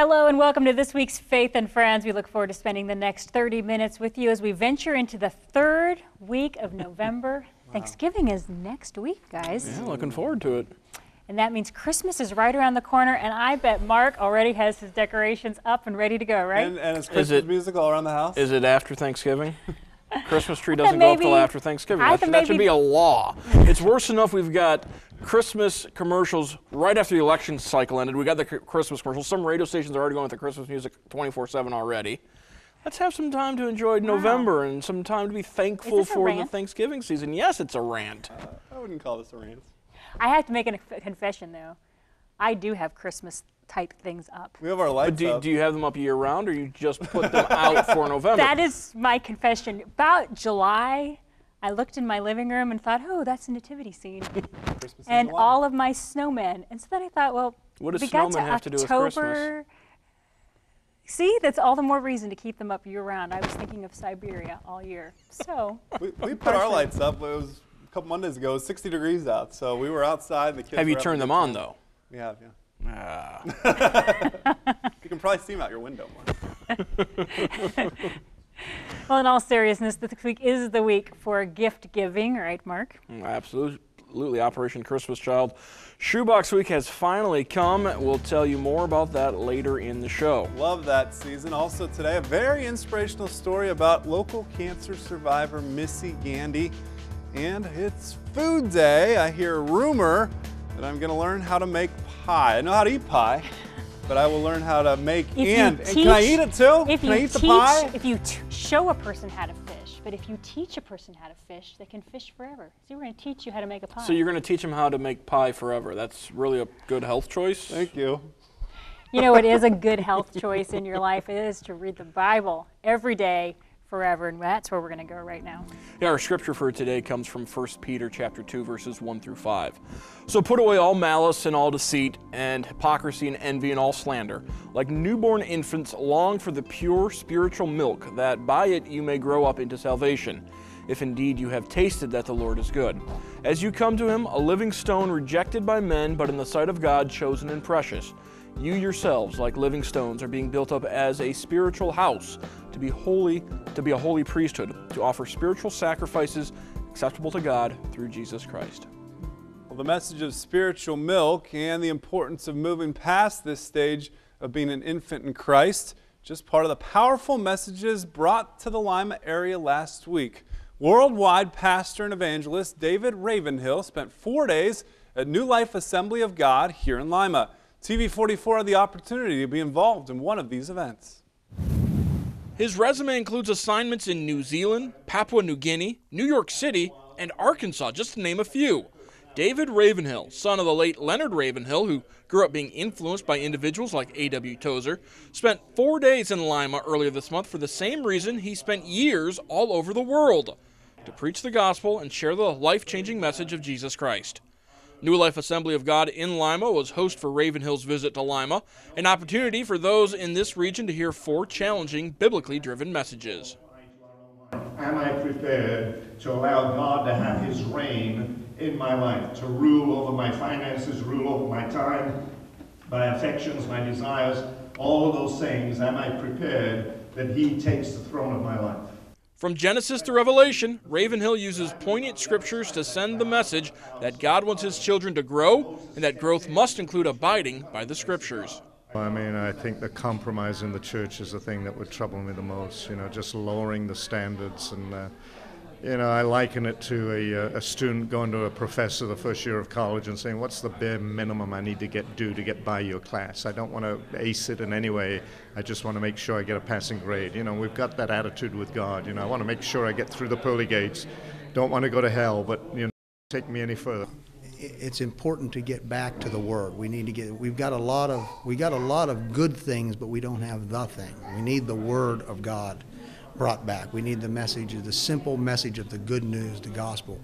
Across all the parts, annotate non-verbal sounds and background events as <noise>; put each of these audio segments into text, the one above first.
Hello and welcome to this week's Faith and Friends. We look forward to spending the next 30 minutes with you as we venture into the third week of November. <laughs> wow. Thanksgiving is next week, guys. Yeah, looking forward to it. And that means Christmas is right around the corner, and I bet Mark already has his decorations up and ready to go, right? And, and it's Christmas it, music all around the house? Is it after Thanksgiving? <laughs> Christmas tree doesn't go up till after Thanksgiving. That should, that should be a law. it's worse enough we've got Christmas commercials right after the election cycle ended. We got the Christmas commercials. Some radio stations are already going with the Christmas music 24/7 already. Let's have some time to enjoy wow. November and some time to be thankful for the Thanksgiving season. Yes, it's a rant. Uh, I wouldn't call this a rant. I have to make a confession though. I do have Christmas type things up. We have our lights but do, up. do you have them up year round, or you just put them out for <laughs> November? That is my confession. About July, I looked in my living room and thought, oh, that's a nativity scene. and all of my snowmen. And so then I thought, well, what does we snowmen got to have October, to do with Christmas? See, that's all the more reason to keep them up year round. I was thinking of Siberia all year. So we, we put our lights up. It was a couple Mondays ago. It was 60 degrees out, so we were outside. The kids have you turned them on though? We have, yeah. Ah. <laughs> you can probably see them out your window, Mark. <laughs> well, in all seriousness, this week is the week for gift giving, right, Mark? Absolutely. Operation Christmas Child Shoebox Week has finally come. We'll tell you more about that later in the show. Love that season. Also today, a very inspirational story about local cancer survivor Missy Gandy. And it's food day. I hear a rumor that I'm going to learn how to make pie. I know how to eat pie, but I will learn how to make if and, teach, and can I eat it too? If can you I eat teach, the pie? If you show a person how to fish, but if you teach a person how to fish, they can fish forever. So we're going to teach you how to make a pie. So you're going to teach them how to make pie forever. That's really a good health choice. Thank you. You know, it is a good health choice in your life. It is to read the Bible every day forever, and that's where we're going to go right now. Yeah, our scripture for today comes from 1 Peter chapter 2, verses 1 through 5. So put away all malice and all deceit, and hypocrisy and envy and all slander. Like newborn infants, long for the pure spiritual milk, that by it you may grow up into salvation, if indeed you have tasted that the Lord is good. As you come to him, a living stone rejected by men, but in the sight of God chosen and precious. You yourselves, like living stones, are being built up as a spiritual house to be holy, to be a holy priesthood, to offer spiritual sacrifices acceptable to God through Jesus Christ. Well, the message of spiritual milk and the importance of moving past this stage of being an infant in Christ, just part of the powerful messages brought to the Lima area last week. Worldwide pastor and evangelist David Ravenhill spent four days at New Life Assembly of God here in Lima. TV 44 had the opportunity to be involved in one of these events. His resume includes assignments in New Zealand, Papua New Guinea, New York City, and Arkansas, just to name a few. David Ravenhill, son of the late Leonard Ravenhill, who grew up being influenced by individuals like A.W. Tozer, spent four days in Lima earlier this month for the same reason he spent years all over the world to preach the gospel and share the life changing message of Jesus Christ. New Life Assembly of God in Lima was host for Ravenhill's visit to Lima, an opportunity for those in this region to hear four challenging, biblically driven messages. Am I prepared to allow God to have His reign in my life, to rule over my finances, rule over my time, my affections, my desires, all of those things? Am I prepared that He takes the throne of my life? From Genesis to Revelation, Ravenhill uses poignant scriptures to send the message that God wants his children to grow and that growth must include abiding by the scriptures. I mean, I think the compromise in the church is the thing that would trouble me the most, you know, just lowering the standards and. Uh, you know, I liken it to a, uh, a, student going to a professor the first year of college and saying, What's the bare minimum I need to get do to get by your class? I don't want to ace it in any way. I just want to make sure I get a passing grade. You know, we've got that attitude with God. You know, I want to make sure I get through the pearly gates. Don't want to go to hell, but, you know, take me any further. It's important to get back to the Word. We need to get. We've got a lot of we got a lot of good things, but we don't have the thing. We need the Word of God brought back. We need the message, the simple message of the good news, the gospel.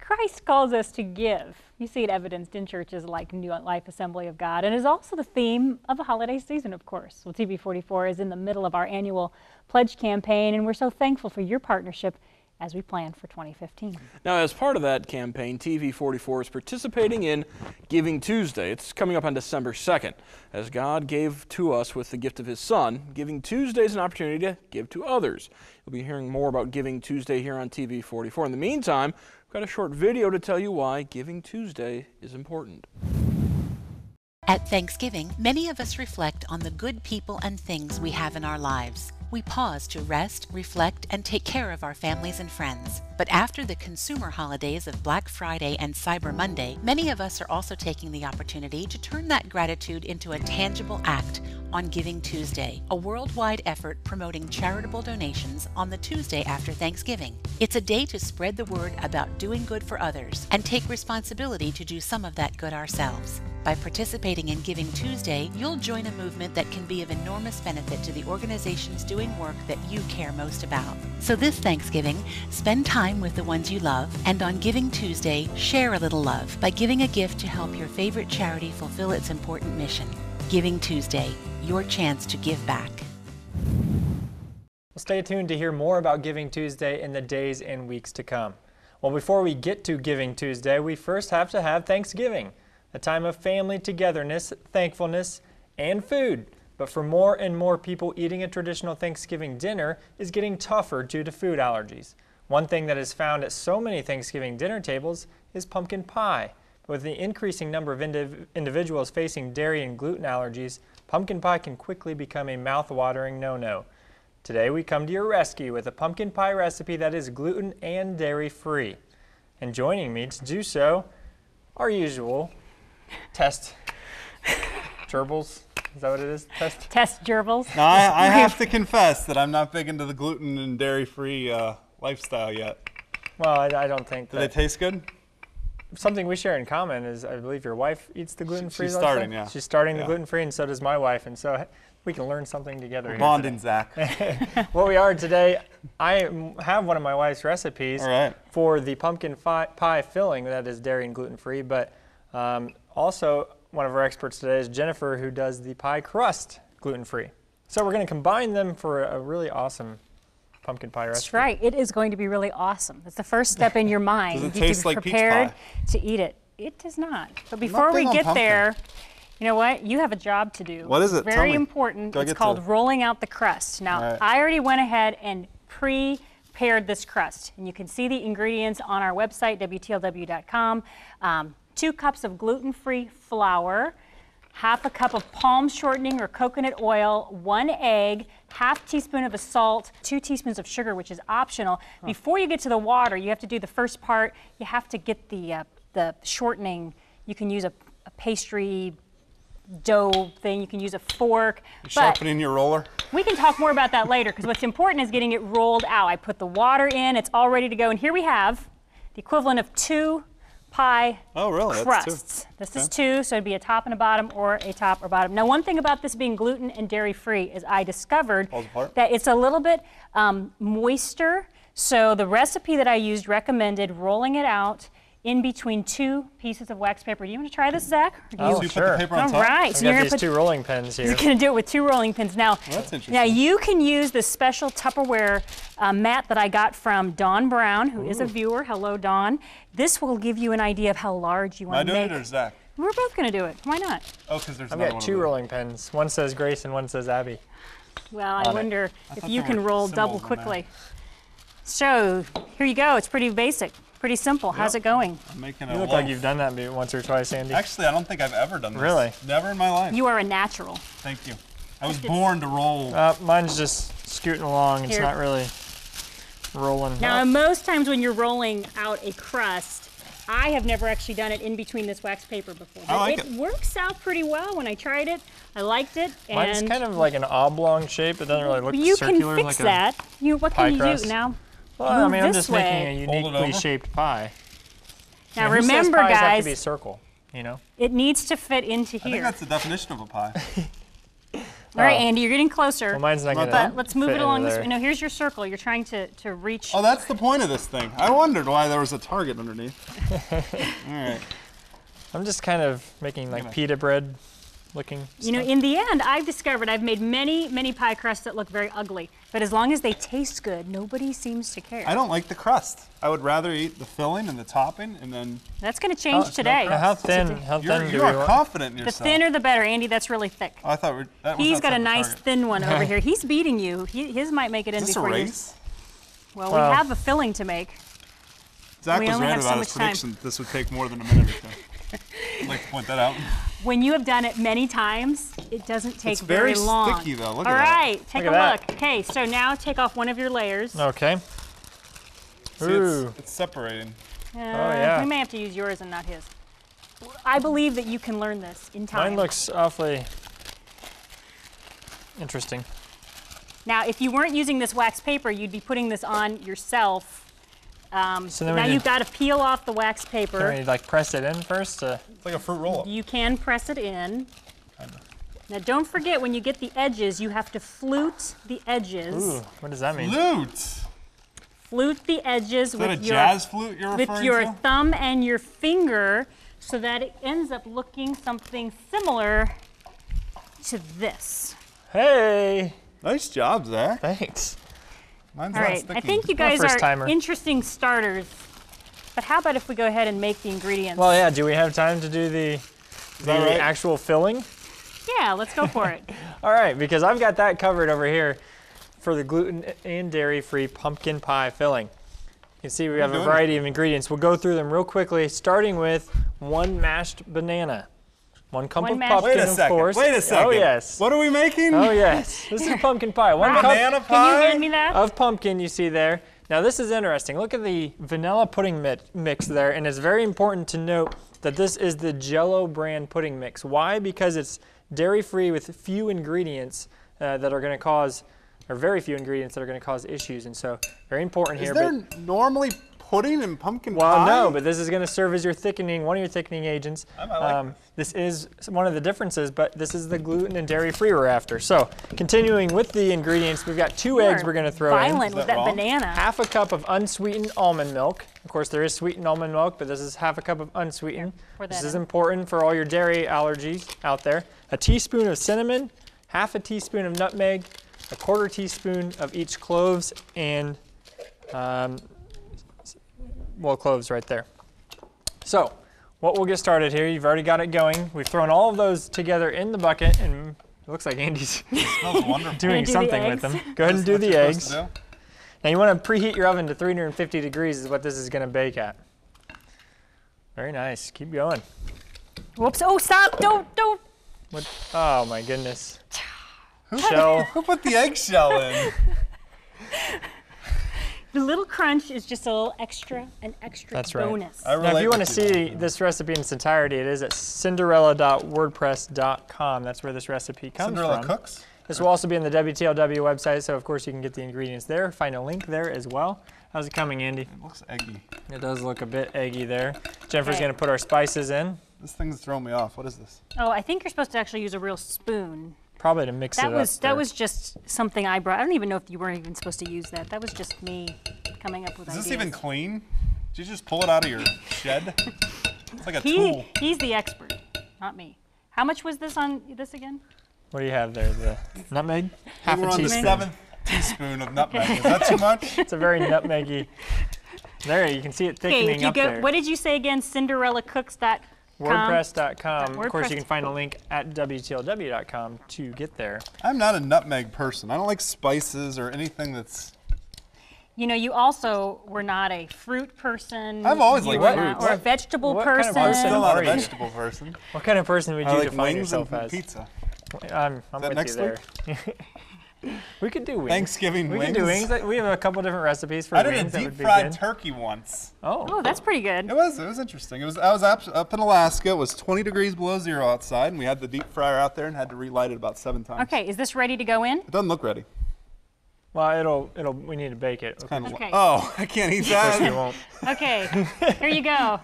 Christ calls us to give. You see it evidenced in churches like New Life Assembly of God, and is also the theme of the holiday season, of course. Well, TV44 is in the middle of our annual pledge campaign, and we're so thankful for your partnership as we plan for 2015. Now, as part of that campaign, TV44 is participating in Giving Tuesday. It's coming up on December 2nd. As God gave to us with the gift of His Son, Giving Tuesday is an opportunity to give to others. You'll be hearing more about Giving Tuesday here on TV44. In the meantime, we've got a short video to tell you why Giving Tuesday is important. At Thanksgiving, many of us reflect on the good people and things we have in our lives. We pause to rest, reflect, and take care of our families and friends. But after the consumer holidays of Black Friday and Cyber Monday, many of us are also taking the opportunity to turn that gratitude into a tangible act on Giving Tuesday, a worldwide effort promoting charitable donations on the Tuesday after Thanksgiving. It's a day to spread the word about doing good for others and take responsibility to do some of that good ourselves. By participating in Giving Tuesday, you'll join a movement that can be of enormous benefit to the organizations doing work that you care most about. So this Thanksgiving, spend time with the ones you love, and on Giving Tuesday, share a little love by giving a gift to help your favorite charity fulfill its important mission. Giving Tuesday, your chance to give back. Well, stay tuned to hear more about Giving Tuesday in the days and weeks to come. Well, before we get to Giving Tuesday, we first have to have Thanksgiving, a time of family togetherness, thankfulness, and food. But for more and more people, eating a traditional Thanksgiving dinner is getting tougher due to food allergies. One thing that is found at so many Thanksgiving dinner tables is pumpkin pie. With the increasing number of indiv- individuals facing dairy and gluten allergies, pumpkin pie can quickly become a mouth-watering no-no. Today we come to your rescue with a pumpkin pie recipe that is gluten and dairy free. And joining me to do so, our usual test gerbils. Is that what it is? Test. Test gerbils. Now, I, I <laughs> have to confess that I'm not big into the gluten and dairy-free uh, lifestyle yet. Well, I, I don't think Do they that. taste good? Something we share in common is I believe your wife eats the gluten free. she's starting, yeah. She's starting the Yeah. gluten free, and so does my wife, and so we can learn something together. here Bonding, today. Zach. <laughs> What we are today, I m- have one of my wife's recipes All right. for the pumpkin fi- pie filling that is dairy and gluten free, but um, also one of our experts today is Jennifer, who does the pie crust gluten free. So we're going to combine them for a really awesome pumpkin pie recipe. That's right. It is going to be really awesome. It's the first step in your <laughs> mind. Does it You have to taste be like peach prepared pie? to eat it. It does not. But before we get pumpkin. there, you know what? You have a job to do. What is It's it? Tell Very me. important. Do I it's called to- rolling out the crust. Now, All right. I already went ahead and pre-paired this crust, and you can see the ingredients on our website wtlw.com. Um, two cups of gluten-free flour half a cup of palm shortening or coconut oil, one egg, half teaspoon of a salt, two teaspoons of sugar, which is optional. Before you get to the water, you have to do the first part. You have to get the uh, the shortening. You can use a, a pastry dough thing. You can use a fork. But Sharpening your roller. we can talk more about that later because what's important is getting it rolled out. I put the water in. It's all ready to go. And here we have the equivalent of two pie Oh, really? That's two. crusts. This is two, so it'd be a top and a bottom or a top or bottom. Now, one thing about this being gluten and dairy free is I discovered that it's a little bit um, moister. So the recipe that I used recommended rolling it out in between two pieces of wax paper. Do you want to try this, Zach? Oh, you- So you put sure. the paper on All top? right. So you're got gonna these put two rolling pins <laughs> here. He's going to do it with two rolling pins. Now, that's now interesting. you can use the special Tupperware uh, mat that I got from Dawn Brown, who is a viewer. Hello, Dawn. This will give you an idea of how large you Am I want to doing make. it or Zach? We're both going to do it. Why not? Oh, because there's I've another got one two of rolling pins. One says Grace and one says Abby. Well, I On it. wonder if thought you can roll double symbols in there. quickly. So here you go. It's pretty basic, pretty simple. How's it going? I'm making a You look loaf. like you've done that maybe once or twice, Andy. Actually, I don't think I've ever done this. Really? Never in my life. You are a natural. Thank you. I was born to roll. Uh, mine's just scooting along. It's not really rolling. Now, Oh, most times when you're rolling out a crust, I have never actually done it in between this wax paper before. I But like it, it. works out pretty well. When I tried it, I liked it. mine's kind of like an oblong shape. It doesn't really look you circular. can fix like that. You what can you crust. do now? A, well, I move mean, I'm this just making a uniquely shaped pie. Now Who says remember, pies have to be guys, circle. You know. it needs to fit into here. I think here. that's the definition of a pie. <laughs> All right, Oh. Andy, you're getting closer. Well, mine's not Not gonna. but let's move fit it along this way. No, here's your circle. You're trying to, to reach. Oh, that's the point of this thing. I wondered why there was a target underneath. <laughs> All right. I'm just kind of making like pita bread looking. You know, in the end, I've discovered I've made many, many pie crusts that look very ugly. But as long as they taste good, nobody seems to care. I don't like the crust. I would rather eat the filling and the topping, and then That's going to change no today. Now, how thin? How you're, thin do you are confident in yourself. The thinner the better. Andy, that's really thick. Oh, I thought we that was He's got a nice target. thin one over <laughs> here. He's beating you. He, his might make it in Is this a before you. race? Well, Well- we have a filling to make. Zach We was only right have so about much his prediction that this would take more than a minute or two. I'd like to point that out. When you have done it many times, it doesn't take It's very long. sticky, though. Look All at that. take Look a look. that. Okay, so now take off one of your layers. Okay. See, Ooh. it's, it's separating. Uh, yeah. We may have to use yours and not his. I believe that you can learn this in time. Mine looks awfully interesting. Now, if you weren't using this wax paper, you'd be putting this on yourself. Um, So now need- you've got to peel off the wax Can paper. we like press it in first? Uh, It's like a fruit roll-up. You can press it in. Now, don't forget when you get the edges, you have to flute the edges. ooh, what does that mean? Flute. Flute the edges with your jazz flute you're with your to? thumb and your finger so that it ends up looking something similar to this. Hey, Nice job, Zach. thanks. Mine's All not right, I think you guys are first-timer. interesting starters. But how about if we go ahead and make the ingredients? Well, yeah. Do we have time to do the the right? actual filling? yeah, let's go for it. <laughs> All right, because I've got that covered over here for the gluten and dairy-free pumpkin pie filling. You can see we have a variety of ingredients. We'll go through them real quickly, starting with one mashed banana, one cup One of mashed- pumpkin, Wait a of second. course. Wait a second. Oh yes. What are we making? Oh yes. This is <laughs> pumpkin pie. One cup Banana Can you hand me that? of pumpkin you see there. Now this is interesting. Look at the vanilla pudding mi- mix there, and it's very important to note that this is the Jello brand pudding mix. Why? Because it's dairy-free with few ingredients uh, that are going to cause, or very few ingredients that are going to cause issues, and so very important Is here. there but, normally pudding and pumpkin well, pie? no, but this is going to serve as your thickening, one of your thickening agents. I might like Um, this is one of the differences, but this is the gluten and dairy-free we're after. So, continuing with the ingredients, we've got two You eggs we're going to throw in. Violent with that that banana. half a cup of unsweetened almond milk. Of course, there is sweetened almond milk, but this is half a cup of unsweetened. pour This that is in. important for all your dairy allergies out there. A teaspoon of cinnamon, half a teaspoon of nutmeg, a quarter teaspoon of each cloves, and um, s- well, cloves right there. So, what we'll get started here, you've already got it going. We've thrown all of those together in the bucket, and it looks like Andy's <laughs> doing do the something with them. Go ahead and do the eggs. do? Now you want to preheat your oven to 350 degrees is what this is going to bake at. Very nice. Keep going. Whoops. Oh, stop. Don't, don't. What? Oh my goodness. Who, Shell. <laughs> who put the eggshell in? <laughs> The little crunch is just a little extra, an extra That's right. bonus. I Now, if you want to with see this recipe in its entirety, it is at cinderella.wordpress.com. That's where this recipe comes from. Cinderella from. cooks. This will also be in the WTLW website, so of course you can get the ingredients there. Find a link there as well. How's it coming, Andy? It looks eggy. It does look a bit eggy there. Jennifer's Okay. going to put our spices in, This thing's throwing me off. What is this? Oh, I think you're supposed to actually use a real spoon. Probably to mix That it up. was that there. was just something I brought. I don't even know if you weren't even supposed to use that. That was just me coming up with Is ideas. this even clean? Did you just pull it out of your shed? It's like a he tool. he's the expert, not me. How much was this on this again? What do you have there? The nutmeg? Half We're a on the seventh teaspoon of nutmeg. Is that too much? <laughs> It's a very nutmeggy. There, you can see it thickening if you up go, there. what did you say again? CinderellaCooks.com. WordPress.com. Of course, you can find a link at WTLW.com to get there. I'm not a nutmeg person. I don't like spices or anything that's. You know, you also were not a fruit person. I've always you liked were fruits. Or a vegetable What kind of person. I'm still not a vegetable person. What kind of person would I you like define wings yourself and as? pizza. I'm, I'm that with next you there. <laughs> <laughs> we could do wings. Thanksgiving we wings. could do wings. We have a couple different recipes for I did a deep fried turkey once. Oh, Oh, that's pretty good. It was it was interesting. It was I was up, up in Alaska. It was 20 degrees below zero outside, and we had the deep fryer out there and had to relight it about seven times. Okay, is this ready to go in? It doesn't look ready. Well, it'll it'll. We need to bake it. Kind. Okay. Oh, I can't eat Of course we that. won't. Okay, <laughs> here you go.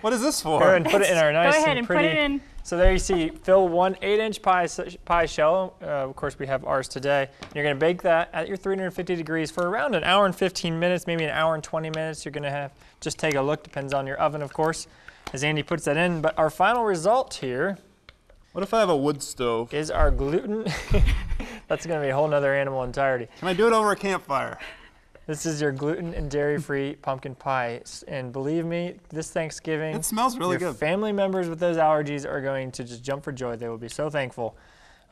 What is this for? ahead and put it in our nice go ahead and and pretty. put it in. So there you see, fill one eight-inch pie pie shell. Uh, of course, we have ours today. You're going to bake that at your 350 degrees for around an hour and 15 minutes, maybe an hour and 20 minutes. You're going to have just take a look. Depends on your oven, of course, as Andy puts that in. But our final result here What if I have a wood stove? is our gluten. <laughs> That's going to be a whole nother animal entirety. Can I do it over a campfire? This is your gluten and dairy-free pumpkin pie, and believe me, this Thanksgiving, It smells really your good. family members with those allergies are going to just jump for joy. They will be so thankful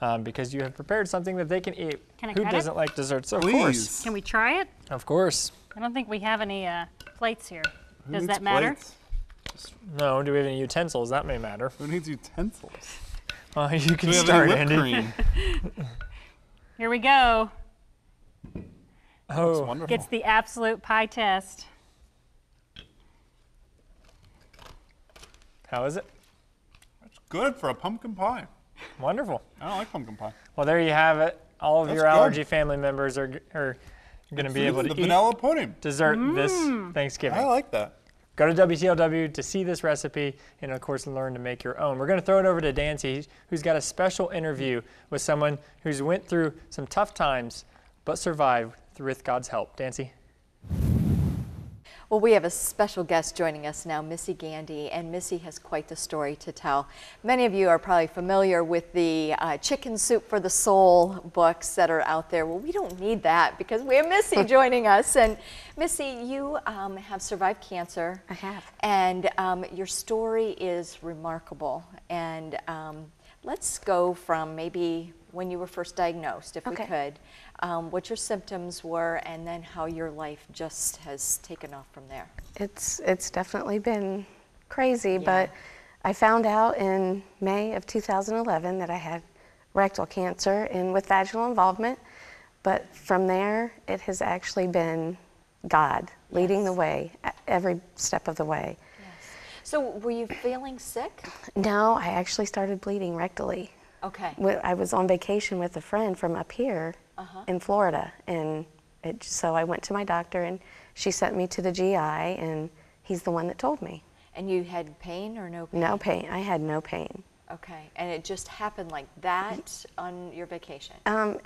um, because you have prepared something that they can eat. Can I Who cut doesn't like desserts? Of course, Can we try it? of course. I don't think we have any uh, plates here. Who Does that matter? plates? No, do we have any utensils? That may matter. Who needs utensils? Uh, you Do can we start, Andy. cream? <laughs> Here we go. Oh, That's Wonderful. Gets the absolute pie test. how is it? That's good for a pumpkin pie. Wonderful. I don't like pumpkin pie. Well, there you have it. All of That's your good. allergy family members are, are going to be able the to eat vanilla pudding. dessert this Thanksgiving. I like that. Go to WTLW to see this recipe and, of course, learn to make your own. We're going to throw it over to Dancy, who's got a special interview with someone who's went through some tough times but survived with God's help. Dancy? Well, we have a special guest joining us now, Missy Gandy, and Missy has quite the story to tell. Many of you are probably familiar with the uh, Chicken Soup for the Soul books that are out there. Well, we don't need that because we have Missy <laughs> joining us. And Missy, you um, have survived cancer. I have. And um, your story is remarkable. And um, let's go from maybe when you were first diagnosed, if Okay. we could, um, what your symptoms were, and then how your life just has taken off from there. It's it's definitely been crazy, but I found out in May of 2011 that I had rectal cancer and with vaginal involvement. But from there, it has actually been God leading the way every step of the way. So, were you feeling sick? No, I actually started bleeding rectally. Okay. I was on vacation with a friend from up here Uh-huh. in Florida, and it, so I went to my doctor, and she sent me to the GI, and he's the one that told me. And you had pain or no pain? No pain. I had no pain. Okay. And it just happened like that on your vacation? Um,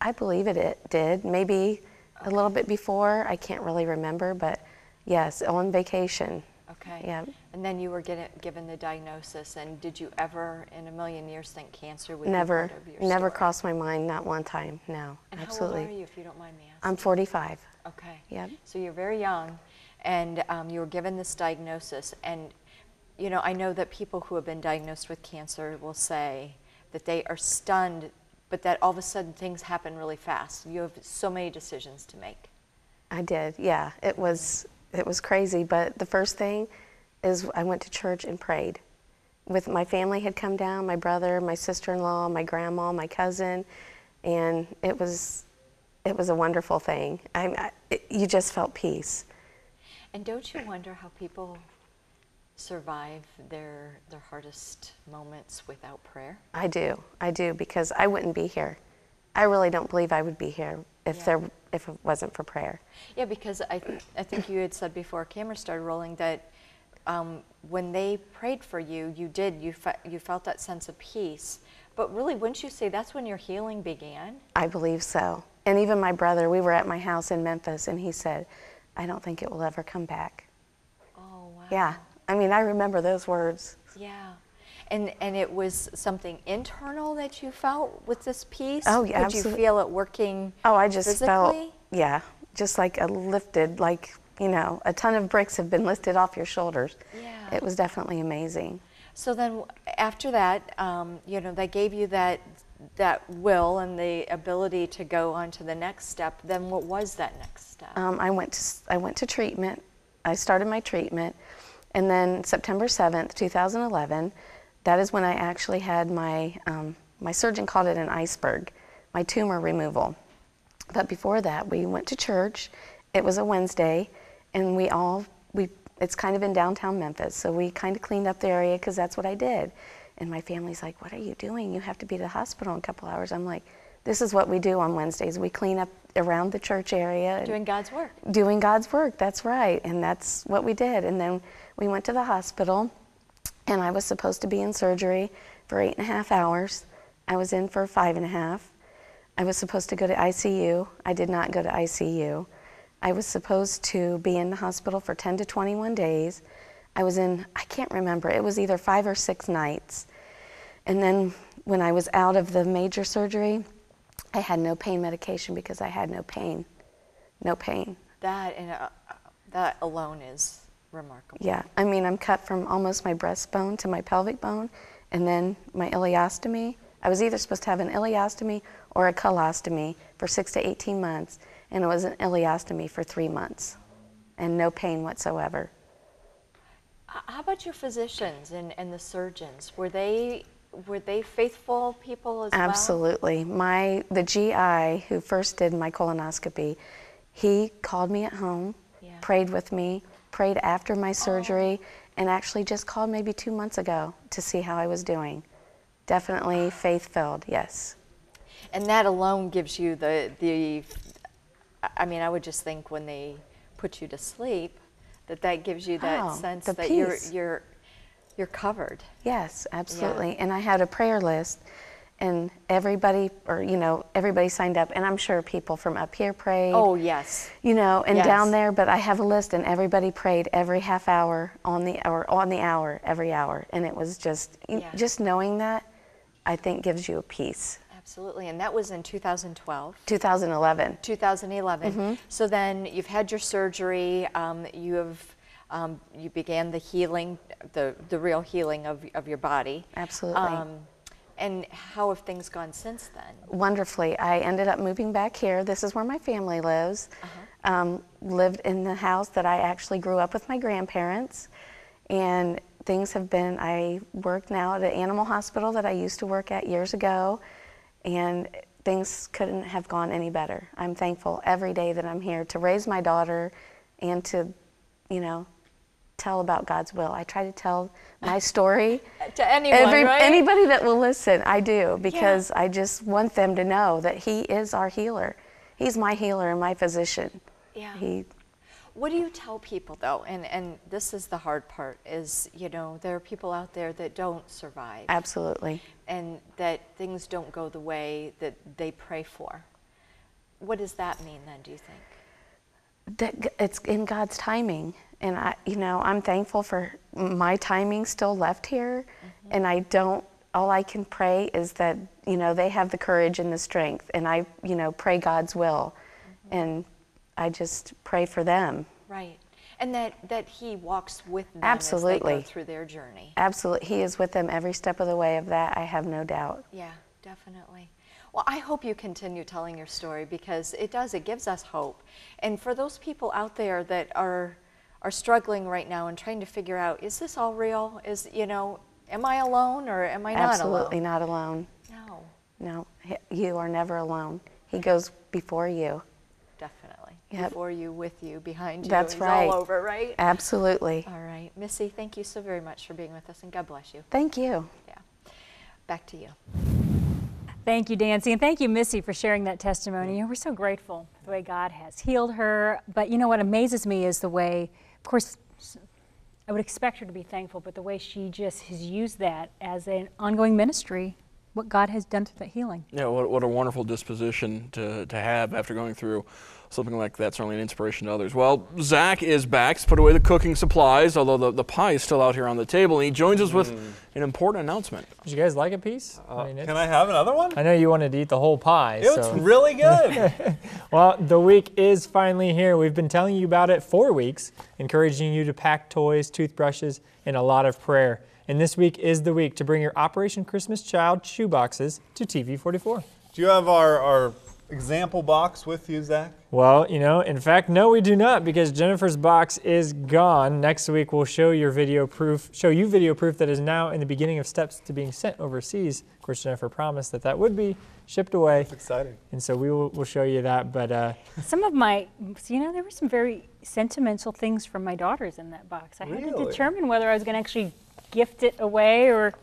I believe it, it did. Maybe a little bit before. I can't really remember, but yes, on vacation. Okay. Yeah. And then you were get, given the diagnosis, and did you ever in a million years think cancer would be Never, part of your never story? crossed my mind. Not one time. No, And absolutely. how old are you, if you don't mind me asking? I'm 45. Okay. Yep. So you're very young, and um, you were given this diagnosis. And, you know, I know that people who have been diagnosed with cancer will say that they are stunned, but that all of a sudden things happen really fast. You have so many decisions to make. I did. Yeah, it was it was crazy. But the first thing is I went to church and prayed. With my family had come down, my brother, my sister-in-law, my grandma, my cousin, and it was it was a wonderful thing. I, I it, you just felt peace. And don't you wonder how people survive their, their hardest moments without prayer? I do. I do because I wouldn't be here. I really don't believe I would be here if Yeah. there if it wasn't for prayer. Yeah, because I, th- I think you had said before camera started rolling that um, when they prayed for you, you did, you, fe- you felt that sense of peace. But really, wouldn't you say that's when your healing began? I believe so. And even my brother, we were at my house in Memphis, and he said, "I don't think it will ever come back." Oh, wow. Yeah. I mean, I remember those words. Yeah. And, and it was something internal that you felt with this peace? Oh, yeah, Could you feel it working Oh, I just felt, yeah, just like a lifted, like, you know, a ton of bricks have been lifted off your shoulders. Yeah. It was definitely amazing. So then, after that, um, you know, they gave you that that will and the ability to go on to the next step. Then, what was that next step? Um, I went to I went to treatment. I started my treatment, and then September seventh, two thousand eleven, that is when I actually had my um, my surgeon called it an iceberg, my tumor removal. But before that, we went to church. It was a Wednesday, and we all we it's kind of in downtown Memphis, so we kind of cleaned up the area because that's what I did. And my family's like, "What are you doing? You have to be to the hospital in a couple hours." I'm like, "This is what we do on Wednesdays. We clean up around the church area." Doing God's work. doing God's work. That's right. And that's what we did. And then we went to the hospital, and I was supposed to be in surgery for eight and a half hours. I was in for five and a half. I was supposed to go to ICU. I did not go to ICU. I was supposed to be in the hospital for 10 to 21 days. I was in, I can't remember, it was either five or six nights. And then when I was out of the major surgery, I had no pain medication because I had no pain. No pain. That and uh, that alone is remarkable. Yeah, I mean, I'm cut from almost my breastbone to my pelvic bone, and then my ileostomy. I was either supposed to have an ileostomy or a colostomy for six to 18 months, and it was an ileostomy for three months, and no pain whatsoever. How about your physicians and, and the surgeons? Were they were they faithful people as well? Absolutely. My the GI who first did my colonoscopy, he called me at home, Yeah. prayed with me, prayed after my surgery, oh. and actually just called maybe two months ago to see how I was doing. Definitely faith filled, yes. And that alone gives you the the. I mean, I would just think when they put you to sleep, that that gives you that Oh, sense that you're you're you're covered. Yes, absolutely. And I had a prayer list, and everybody, or you know, everybody signed up, and I'm sure people from up here prayed. Oh yes. you know, and Yes. down there, but I have a list, and everybody prayed every half hour on the or on the hour every hour, and it was just Yeah. just knowing that, I think gives you a peace. Absolutely, and that was in 2012. 2011. 2011. Mm-hmm. So then you've had your surgery. Um, you have um, you began the healing, the the real healing of of your body. Absolutely. Um, and how have things gone since then? Wonderfully, I ended up moving back here. This is where my family lives. Uh-huh. Um, lived in the house that I actually grew up with my grandparents, and things have been. I work now at an animal hospital that I used to work at years ago, and things couldn't have gone any better. I'm thankful every day that I'm here to raise my daughter, and to, you know, tell about God's will. I try to tell my <laughs> story. To anyone, Every, right? Anybody that will listen, I do, because I just want them to know that He is our healer. He's my healer and my physician. Yeah. He, What do you tell people though? And and this is the hard part. Is you know there are people out there that don't survive, absolutely. And that things don't go the way that they pray for. What does that mean then? Do you think? That it's in God's timing, and I, you know, I'm thankful for my timing still left here, mm-hmm. and I don't. All I can pray is that you know they have the courage and the strength, and I, you know, pray God's will, mm-hmm. and I just pray for them. Right. And that, that he walks with them as they go through their journey. Absolutely, He is with them every step of the way. Of that, I have no doubt. Yeah, definitely. Well, I hope you continue telling your story because it does, it gives us hope. And for those people out there that are are struggling right now and trying to figure out, is this all real? Is, you know, am I alone or am I not Absolutely alone? not alone. No, No, you are never alone. He goes before you. definitely. Yep. Before you, with you, behind you. That's He's right. all over, right? Absolutely. All right. Missy, thank you so very much for being with us and God bless you. Thank you. Yeah. Back to you. Thank you, Dancy, and thank you, Missy, for sharing that testimony. Mm-hmm. We're so grateful the way God has healed her. But you know what amazes me is the way, of course, I would expect her to be thankful, but the way she just has used that as an ongoing ministry, what God has done through that healing. Yeah, what, what a wonderful disposition to, to have after going through something like that. Certainly an inspiration to others. Well, Zach is back. He's put away the cooking supplies, although the, the pie is still out here on the table, and he joins us with an important announcement. Did you guys like a piece? Uh, mean, can I have another one? I know you wanted to eat the whole pie. It's so. really good. <laughs> Well, the week is finally here. We've been telling you about it for weeks, encouraging you to pack toys, toothbrushes, and a lot of prayer. And this week is the week to bring your Operation Christmas Child shoeboxes to TV44. Do you have our, our example box with you, Zach? Well, you know, in fact, no, we do not because Jennifer's box is gone. Next week, we'll show your video proof, show you video proof that is now in the beginning of steps to being sent overseas. Of course, Jennifer promised that that would be shipped away, That's Exciting. and so we will we'll show you that. But uh, Some of my, you know, there were some very sentimental things from my daughters in that box. I had to determine whether I was going to actually gift it away or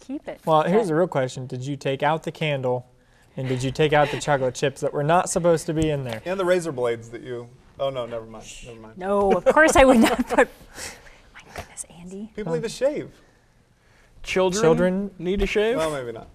keep it. well, here's But- the real question: Did you take out the candle, and did you take out the chocolate chips that were not supposed to be in there? And the razor blades that you. Oh no, never mind. Never mind. No, of course I would not <laughs> put. My goodness, Andy. People need to shave. Children, Children- need to shave? Well, maybe not.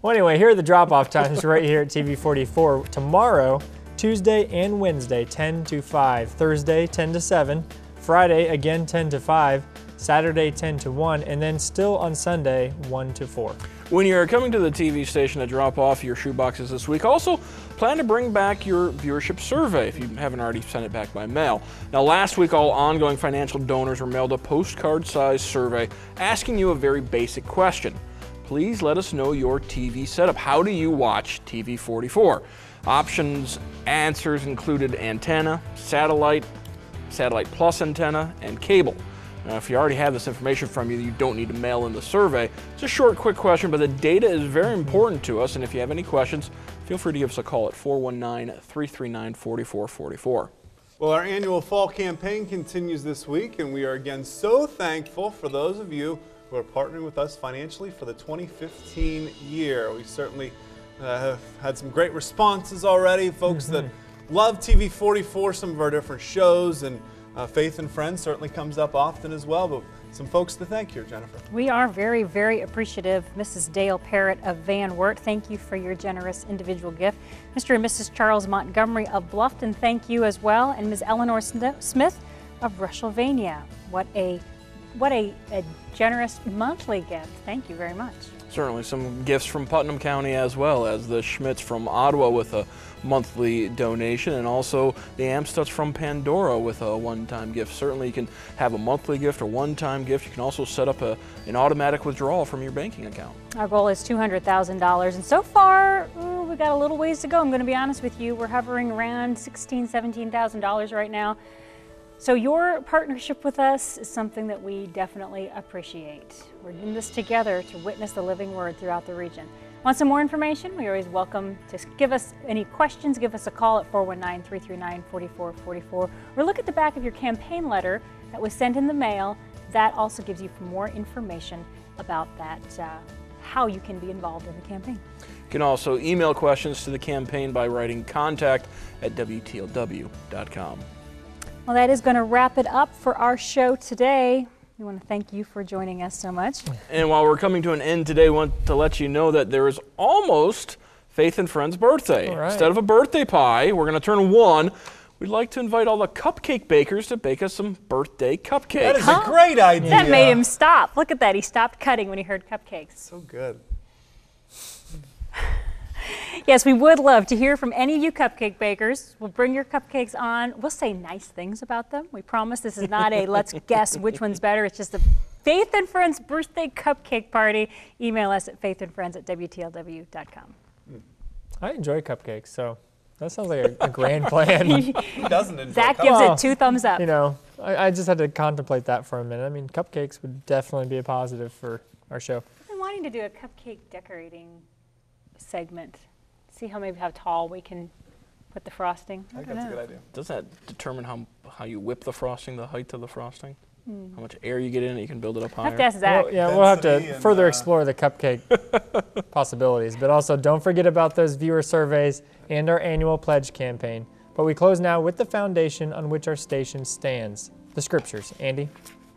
Well, anyway, here are the drop-off times right here at TV44. Tomorrow, Tuesday and Wednesday, 10 to 5. Thursday, 10 to 7. Friday, again 10 to 5. Saturday 10 to 1, and then still on Sunday 1 to 4. When you're coming to the TV station to drop off your shoeboxes this week, also plan to bring back your viewership survey if you haven't already sent it back by mail. Now, last week, all ongoing financial donors were mailed a postcard sized survey asking you a very basic question. Please let us know your TV setup. How do you watch TV 44? Options answers included antenna, satellite, satellite plus antenna, and cable. Now, if you already have this information from you, you don't need to mail in the survey. It's a short, quick question, but the data is very important to us, and if you have any questions, feel free to give us a call at 419 339 4444. Well, our annual fall campaign continues this week, and we are again so thankful for those of you who are partnering with us financially for the 2015 year. We certainly uh, have had some great responses already. Folks that love TV 44, some of our different shows, and uh, Faith and Friends certainly comes up often as well. But some folks to thank here, Jennifer. We are very, very appreciative. Mrs. Dale Parrott of Van Wert, thank you for your generous individual gift. Mr. and Mrs. Charles Montgomery of Bluffton, thank you as well. And Ms. Eleanor Smith of Rushsylvania. What a what a, a generous monthly gift. Thank you very much. Certainly some gifts from Putnam County as well as the Schmitz from Ottawa with a monthly donation and also the Amstutz from Pandora with a one-time gift. Certainly you can have a monthly gift or one-time gift. You can also set up a, an automatic withdrawal from your banking account. Our goal is $200,000 and so far ooh, we've got a little ways to go. I'm going to be honest with you. We're hovering around $16,000, $17,000 right now. So your partnership with us is something that we definitely appreciate. We're in this together to witness the living word throughout the region. Want some more information? We're always welcome to give us any questions. Give us a call at 419-339-4444 or look at the back of your campaign letter that was sent in the mail. That also gives you more information about that, uh, how you can be involved in the campaign. You can also email questions to the campaign by writing contact at WTLW.com. Well, that is going to wrap it up for our show today. We want to thank you for joining us so much. And while we're coming to an end today, I want to let you know that there is almost Faith and Friends' birthday. All right. Instead of a birthday pie, we're going to turn one. We'd like to invite all the cupcake bakers to bake us some birthday cupcakes. That is a great idea. That made him stop. Look at that. He stopped cutting when he heard cupcakes. So good. <laughs> Yes, we would love to hear from any of you cupcake bakers. We'll bring your cupcakes on. We'll say nice things about them. We promise this is not a let's <laughs> guess which one's better. It's just a Faith and Friends birthday cupcake party. Email us at faithandfriends at WTLW.com. Hmm. I enjoy cupcakes, so that sounds like a, a grand <laughs> plan. Who doesn't enjoy Zach gives Well, it two thumbs up. you know, I, I just had to contemplate that for a minute. I mean, cupcakes would definitely be a positive for our show. I've been wanting to do a cupcake decorating segment. See how maybe how tall we can put the frosting. I think don't that's a good idea. Does that determine how, how you whip the frosting, the height of the frosting? Hmm. How much air you get in it, you can build it up I have higher? to ask Zach. Well, yeah, we'll have to further uh, explore the cupcake <laughs> possibilities. But also, don't forget about those viewer surveys and our annual pledge campaign. But we close now with the foundation on which our station stands the scriptures. Andy?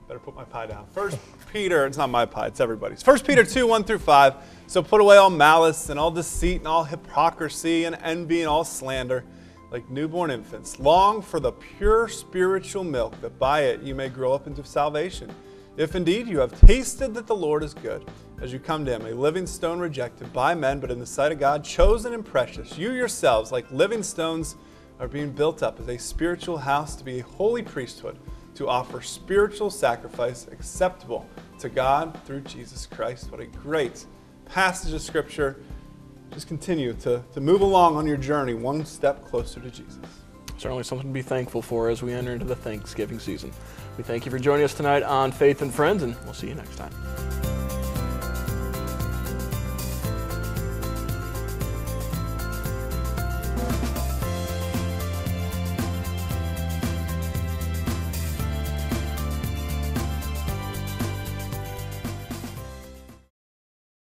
Better put my pie down. First Peter, it's not my pie, it's everybody's. First Peter 2, 1 through 5. So put away all malice and all deceit and all hypocrisy and envy and all slander. Like newborn infants, long for the pure spiritual milk, that by it you may grow up into salvation. If indeed you have tasted that the Lord is good, as you come to him, a living stone rejected by men, but in the sight of God, chosen and precious, you yourselves, like living stones, are being built up as a spiritual house to be a holy priesthood, to offer spiritual sacrifice acceptable to God through Jesus Christ. What a great passage of Scripture. Just continue to, to move along on your journey one step closer to Jesus. Certainly something to be thankful for as we enter into the Thanksgiving season. We thank you for joining us tonight on Faith and Friends, and we'll see you next time.